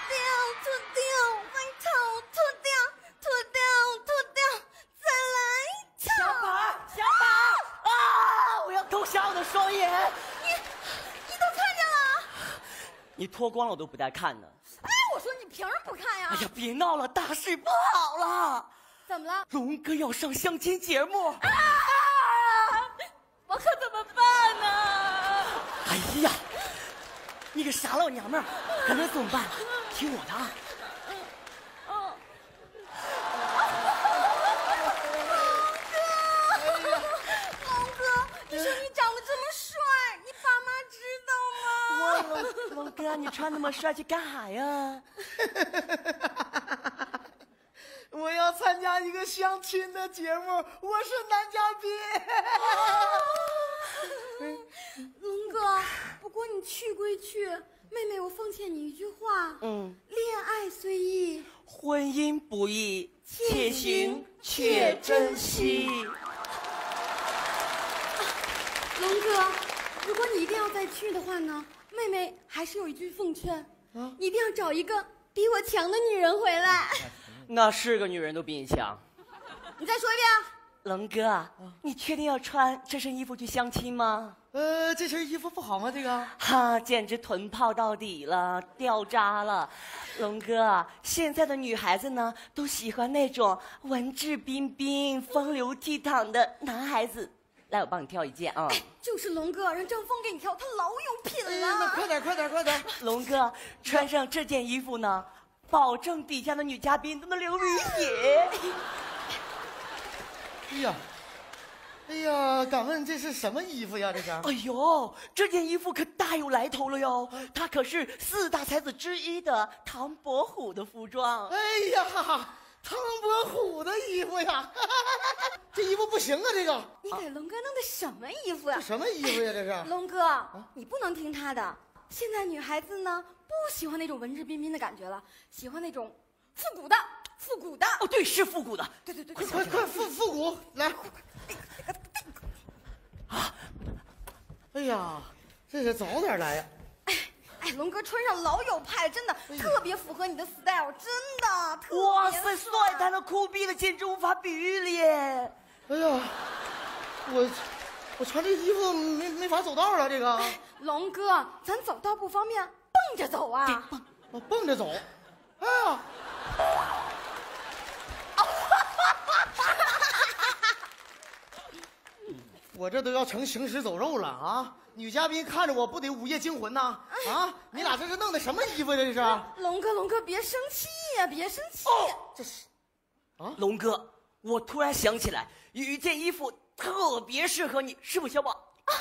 脱掉，脱掉，外套脱掉，脱掉，脱掉，再来一小。宝，小宝啊！我要偷瞎我的双眼。你你都看见了？你脱光了我都不带看的。哎，我说你凭什么不看呀？哎呀，别闹了，大事不好了！怎么了？龙哥要上相亲节目。啊！我可怎么办呢？哎呀，你个傻老娘们儿，还能怎么办？听我的啊！嗯，龙哥，你说你长得这么帅，你爸妈知道吗？龙龙哥，你穿那么帅去干啥呀？我要参加一个相亲的节目，我是男嘉宾。龙哥，不过你去归去，妹妹我奉劝你一句话，嗯，恋爱虽易，婚姻不易，且且行且珍惜。龙哥，如果你一定要再去的话呢，妹妹还是有一句奉劝，啊你一定要找一个比我强的女人回来。那是个女人都比你强。你再说一遍啊。龙哥，你确定要穿这身衣服去相亲吗？呃，这身衣服不好吗？这个哈，简直臀泡到底了，掉渣了。龙哥，现在的女孩子呢，都喜欢那种文质彬彬、风流倜傥的男孩子。来，我帮你挑一件啊。就是龙哥，让张峰给你挑，他老有品哎，那了。快点，快点，快点！龙哥，穿上这件衣服呢，保证底下的女嘉宾都能流鼻血。哎呀，哎呀，敢问这是什么衣服呀？这是？哎呦，这件衣服可大有来头了哟！它可是四大才子之一的唐伯虎的服装。哎呀，唐伯虎的衣服呀！这衣服不行啊，这个你给龙哥弄的什么衣服呀这？什么衣服呀？这是？龙哥，你不能听他的。现在女孩子呢，不喜欢那种文质彬彬的感觉了，喜欢那种复古的，复古的。哦，对，是复古的。对对对，快快快，复来！哎呀，这是早点来呀！哎，龙哥穿上老有派，真的特别符合你的 style，真的特别哇塞，帅帅他那酷毙了，简直无法比喻了耶！哎呀，我我穿这衣服没没法走道了，这个龙哥，咱走道不方便，蹦着走啊！我蹦着走。哎呀，我这都要成行尸走肉了啊！女嘉宾看着我不得午夜惊魂呐！啊，你俩这是弄的什么衣服呀？这是？龙哥，龙哥，别生气呀、别生气。这是啊龙哥，我突然想起来，有一件衣服特别适合你，是不是小宝？啊，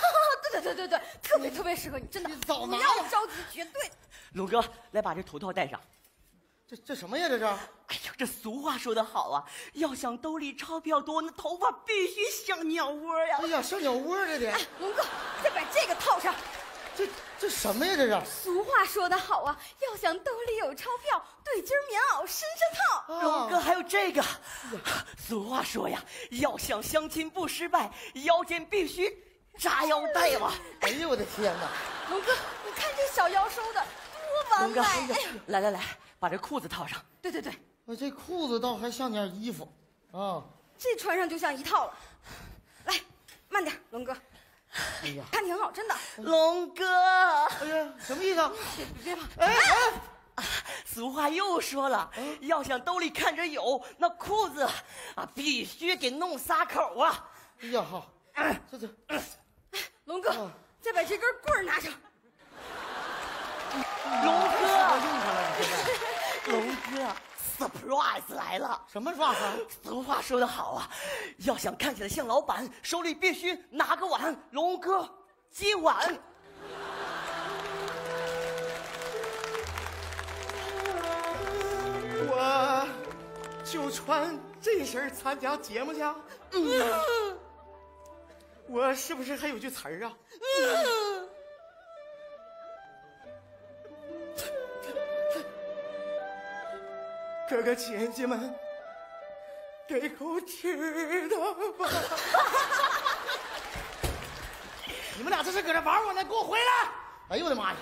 对对对对对，特别特别适合你，真的。你早不拿呀要着急，绝对。龙哥，来把这头套戴上。这这什么呀？这是？这俗话说得好啊，要想兜里钞票多，那头发必须像鸟窝呀哎。呀，像鸟窝这得。哎，龙哥，再把这个套上。这这什么呀？这是？俗话说得好啊，要想兜里有钞票，对襟棉袄身上套。龙哥，还有这个，俗话说呀，要想相亲不失败，腰间必须扎腰带嘛。哎呦我的天哪！龙哥，你看这小腰收的多完美！龙哥，哎呀，来来来，把这裤子套上。对对对，我这裤子倒还像件衣服啊！这穿上就像一套了。来，慢点，龙哥，哎呀，看挺好，真的。龙哥，哎呀，什么意思啊？别别怕，哎哎，俗话又说了，要想兜里看着有，那裤子啊必须给弄撒口啊。哎呀哈，这这龙哥哦，再把这根棍儿拿上。龙我哥，用它了，你现在龙哥，surprise 来了。什么 surprise？？俗话说得好啊，要想看起来像老板，手里必须拿个碗。龙哥，接碗。我就穿这身参加节目去。嗯，我是不是还有句词儿啊？哥哥姐姐们，给口吃的吧！你们俩这是搁这玩我呢？给我回来！哎呦我的妈呀！